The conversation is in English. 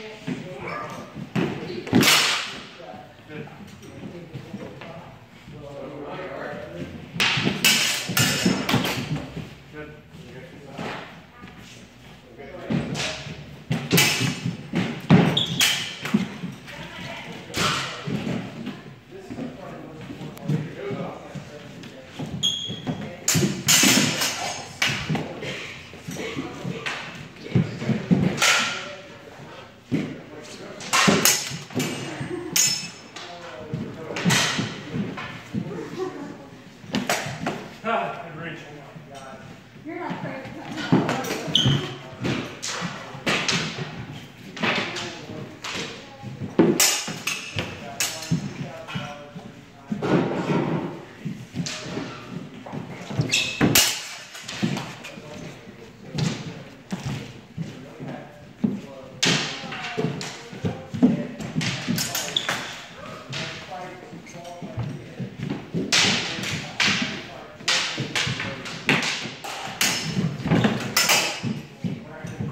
Good. You're not praying.